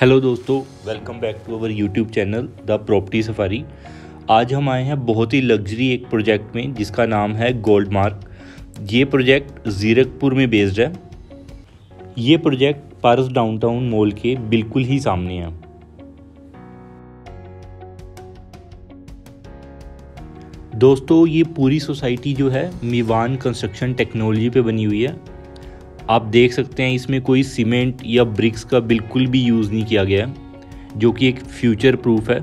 Hello दोस्तों welcome back to our YouTube channel the property safari आज हम आए हैं बहुत ही लग्जरी एक प्रोजेक्ट में, जिसका नाम है गोल्ड मार्क ये प्रोजेक्ट ज़ीरकपुर में बेस्ड है। ये प्रोजेक्ट पारस डाउनटाउन मॉल के बिल्कुल ही सामने है। दोस्तों, ये पूरी सोसाइटी जो है मीवान कंस्ट्रक्शन टेक्नोलॉजी पे बनी हुई है। आप देख सकते हैं इसमें कोई सीमेंट या ब्रिक्स का बिल्कुल भी यूज़ नहीं किया गया है, जो कि एक फ्यूचर प्रूफ है।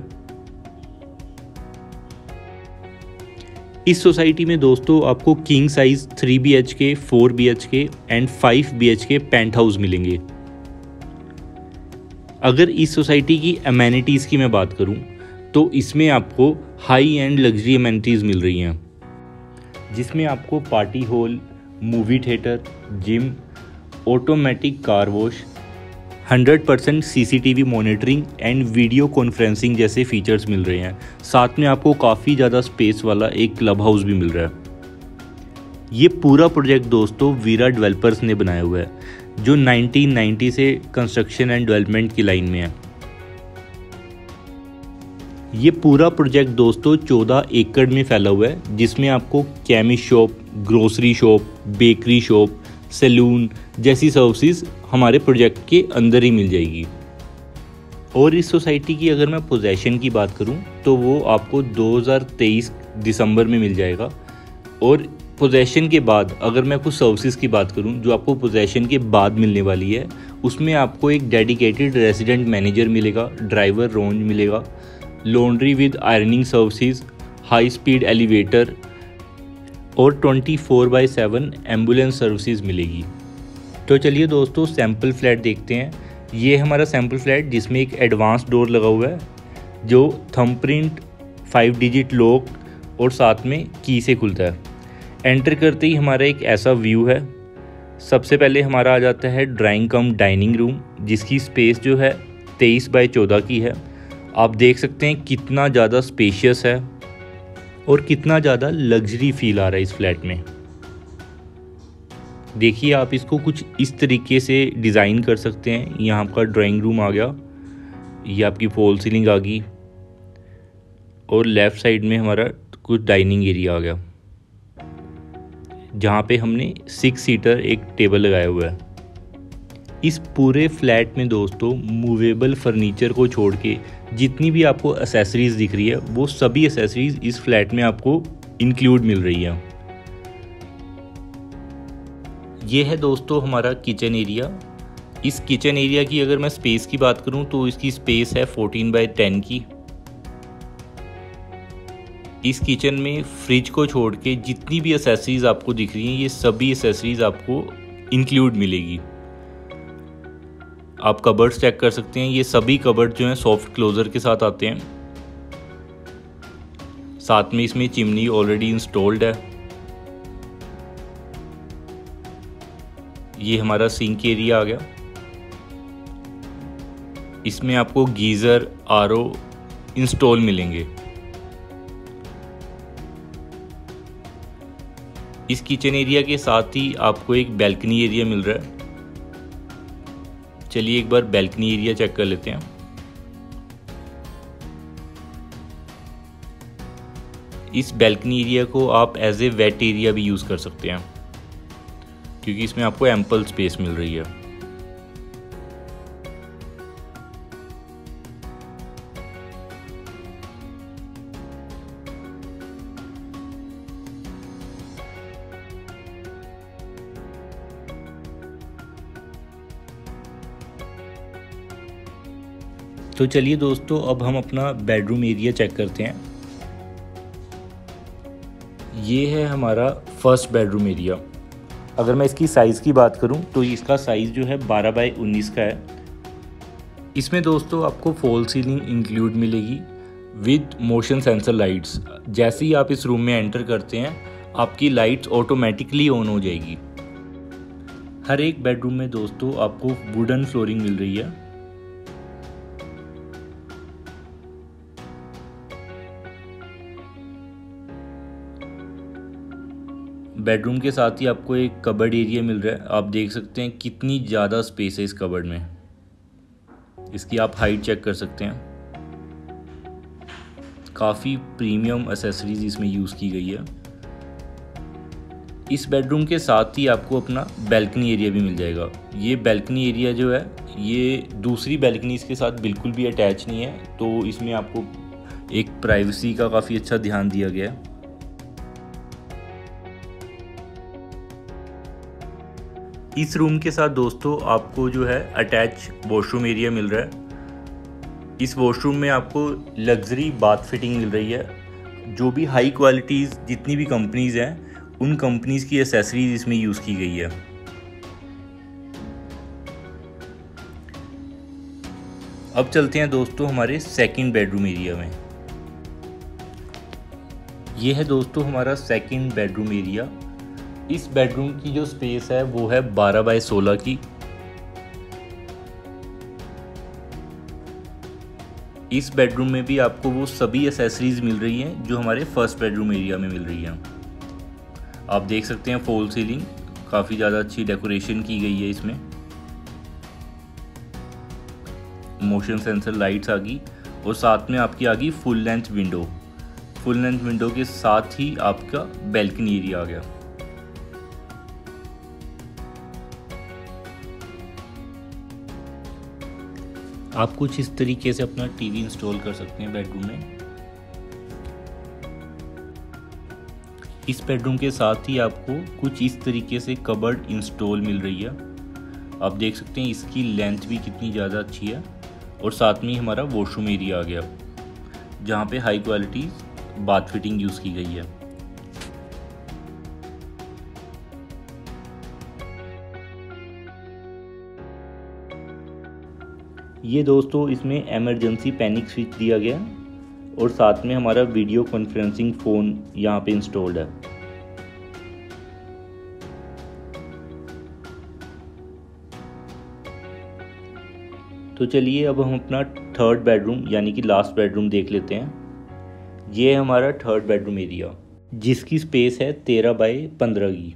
इस सोसाइटी में दोस्तों आपको king size three B H K, four B H K and five B H K penthouse मिलेंगे। अगर इस सोसाइटी की अमेनिटीज़ की मैं बात करूँ तो इसमें आपको हाई एंड लग्जरी अमेनिटीज़ मिल रही हैं, जिसमें आपको party hall movie theatre gym automatic car wash 100% percent C monitoring and video conferencing जैसे फीचर्स मिल रहे हैं। साथ में आपको काफ़ी ज़्यादा स्पेस वाला एक क्लब हाउस भी मिल रहा है। ये पूरा प्रोजेक्ट दोस्तों वीरा डेवलपर्स ने बनाया हुआ है, जो 1990 से कंस्ट्रक्शन एंड डेवलपमेंट की लाइन में है। ये पूरा प्रोजेक्ट दोस्तों 14 एकड़ में फैला हुआ है, जिसमें आपको chemist shop grocery shop bakery shop salon जैसी सर्विसेज़ हमारे प्रोजेक्ट के अंदर ही मिल जाएगी। और इस सोसाइटी की अगर मैं पोजेशन की बात करूँ तो वो आपको 2023 दिसंबर में मिल जाएगा। और पोजेशन के बाद, अगर मैं कुछ सर्विसेज़ की बात करूँ, जो आपको पोजेशन के बाद मिलने वाली है, उसमें आपको एक डेडिकेटेड रेजिडेंट मैनेजर मिलेगा ड्राइवर रोंज मिलेगा laundry with ironing services high speed elevator और 24 four by seven ambulance services मिलेगी। तो चलिए दोस्तों सैंपल फ्लैट देखते हैं। ये हमारा सैंपल फ्लैट, जिसमें एक एडवांस डोर लगा हुआ है, जो थम प्रिंट फाइव डिजिट लॉक और साथ में की से खुलता है। एंटर करते ही हमारा एक ऐसा व्यू है। सबसे पहले हमारा आ जाता है ड्राइंग कम डाइनिंग रूम, जिसकी स्पेस जो है तेईस बाई चौदह की है। आप देख सकते हैं कितना ज़्यादा स्पेशियस है। और कितना ज़्यादा लग्जरी फील आ रहा है इस फ्लैट में। देखिए, आप इसको कुछ इस तरीके से डिज़ाइन कर सकते हैं। यहाँ आपका ड्राइंग रूम आ गया, ये आपकी फॉल सीलिंग आ गई, और लेफ़्ट साइड में हमारा कुछ डाइनिंग एरिया आ गया, जहाँ पे हमने सिक्स सीटर एक टेबल लगाया हुआ है। इस पूरे फ्लैट में दोस्तों मूवेबल फर्नीचर को छोड़ के जितनी भी आपको एसेसरीज दिख रही है, वो सभी एसेसरीज इस फ्लैट में आपको इंक्लूड मिल रही है। ये है दोस्तों हमारा किचन एरिया इस किचन एरिया की अगर मैं स्पेस की बात करूँ तो इसकी स्पेस है 14 बाई 10 की। इस किचन में फ्रिज को छोड़ के जितनी भी एसेसरीज आपको दिख रही हैं, ये सभी एसेसरीज आपको इंक्लूड मिलेगी। आप कबर्ड्स चेक कर सकते हैं। ये सभी कबर्ड जो हैं सॉफ्ट क्लोज़र के साथ आते हैं। साथ में इसमें चिमनी ऑलरेडी इंस्टॉल्ड है। ये हमारा सिंक एरिया आ गया। इसमें आपको गीज़र आरओ इंस्टॉल मिलेंगे। इस किचन एरिया के साथ ही आपको एक बैल्कनी एरिया मिल रहा है। चलिए एक बार बैल्कनी एरिया चेक कर लेते हैं। इस बैल्कनी एरिया को आप एज ए वेट एरिया भी यूज़ कर सकते हैं, क्योंकि इसमें आपको एम्पल स्पेस मिल रही है। तो चलिए दोस्तों, अब हम अपना बेडरूम एरिया चेक करते हैं। ये है हमारा फ़र्स्ट बेडरूम एरिया अगर मैं इसकी साइज़ की बात करूँ तो इसका साइज़ जो है 12 बाई 19 का है। इसमें दोस्तों आपको फॉल सीलिंग इंक्लूड मिलेगी विद मोशन सेंसर लाइट्स जैसे ही आप इस रूम में एंटर करते हैं, आपकी लाइट्स ऑटोमेटिकली ऑन हो जाएगी। हर एक बेडरूम में दोस्तों आपको वुडन फ्लोरिंग मिल रही है। बेडरूम के साथ ही आपको एक कबर्ड एरिया मिल रहा है। आप देख सकते हैं कितनी ज़्यादा स्पेस है इस कबर्ड में। इसकी आप हाइट चेक कर सकते हैं। काफ़ी प्रीमियम एसेसरीज इसमें यूज़ की गई है। इस बेडरूम के साथ ही आपको अपना बैल्कनी एरिया भी मिल जाएगा। ये बैल्कनी एरिया जो है, ये दूसरी बैल्कनीज के साथ बिल्कुल भी अटैच नहीं है। तो इसमें आपको एक प्राइवेसी का काफ़ी अच्छा ध्यान दिया गया है। इस रूम के साथ दोस्तों आपको जो है अटैच वॉशरूम एरिया मिल रहा है। इस वॉशरूम में आपको लग्जरी बाथ फिटिंग मिल रही है। जो भी हाई क्वालिटीज़ जितनी भी कंपनीज़ हैं, उन कंपनीज़ की एसेसरीज इसमें यूज़ की गई है। अब चलते हैं दोस्तों हमारे सेकंड बेडरूम एरिया में। ये है दोस्तों हमारा सेकंड बेडरूम एरिया इस बेडरूम की जो स्पेस है, वो है 12 बाय 16 की। इस बेडरूम में भी आपको वो सभी एसेसरीज मिल रही हैं, जो हमारे फ़र्स्ट बेडरूम एरिया में मिल रही हैं। आप देख सकते हैं फॉल सीलिंग काफ़ी ज़्यादा अच्छी डेकोरेशन की गई है इसमें। मोशन सेंसर लाइट्स आ गई, और साथ में आपकी आ गई full length window full length window के साथ ही आपका बैल्कनी एरिया आ गया। आप कुछ इस तरीके से अपना टीवी इंस्टॉल कर सकते हैं बेडरूम में। इस बेडरूम के साथ ही आपको कुछ इस तरीके से कबर्ड इंस्टॉल मिल रही है। आप देख सकते हैं इसकी लेंथ भी कितनी ज़्यादा अच्छी है और साथ में हमारा वॉशरूम एरिया आ गया, जहाँ पे high quality bath fitting use की गई है। ये दोस्तों, इसमें एमरजेंसी पैनिक स्विच दिया गया और साथ में हमारा वीडियो कॉन्फ्रेंसिंग फ़ोन यहाँ पे इंस्टॉल्ड है। तो चलिए अब हम अपना थर्ड बेडरूम यानी कि लास्ट बेडरूम देख लेते हैं। ये है हमारा थर्ड बेडरूम एरिया जिसकी स्पेस है तेरह बाई पंद्रह की।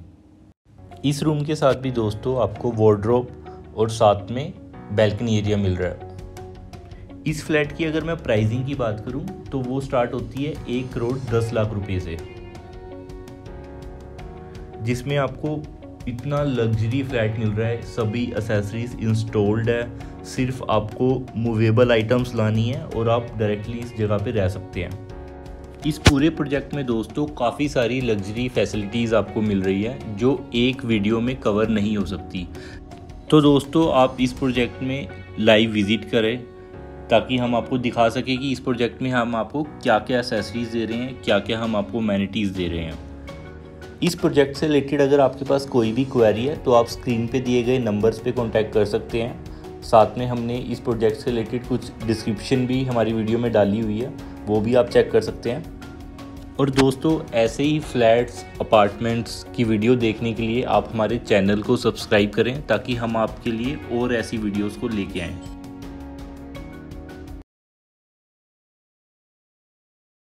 इस रूम के साथ भी दोस्तों, आपको वार्ड्रोब और साथ में बैल्कनी एरिया मिल रहा है। इस फ्लैट की अगर मैं प्राइसिंग की बात करूँ तो वो स्टार्ट होती है एक करोड़ दस लाख रुपए से। जिसमें आपको इतना लग्जरी फ्लैट मिल रहा है, सभी एसेसरीज इंस्टॉल्ड है, सिर्फ़ आपको मूवेबल आइटम्स लानी है और आप डायरेक्टली इस जगह पे रह सकते हैं। इस पूरे प्रोजेक्ट में दोस्तों, काफ़ी सारी लग्जरी फैसिलिटीज़ आपको मिल रही है, जो एक वीडियो में कवर नहीं हो सकती। तो दोस्तों, आप इस प्रोजेक्ट में लाइव विज़िट करें, ताकि हम आपको दिखा सकें कि इस प्रोजेक्ट में हम आपको क्या क्या एसेसरीज दे रहे हैं क्या क्या हम आपको मैनिटीज़ दे रहे हैं। इस प्रोजेक्ट से रिलेटेड अगर आपके पास कोई भी क्वेरी है तो आप स्क्रीन पे दिए गए नंबर्स पे कांटेक्ट कर सकते हैं। साथ में हमने इस प्रोजेक्ट से रिलेटेड कुछ डिस्क्रिप्शन भी हमारी वीडियो में डाली हुई है, वो भी आप चेक कर सकते हैं। और दोस्तों, ऐसे ही फ्लैट्स, अपार्टमेंट्स की वीडियो देखने के लिए आप हमारे चैनल को सब्सक्राइब करें ताकि हम आपके लिए और ऐसी वीडियोस को लेके आएँ।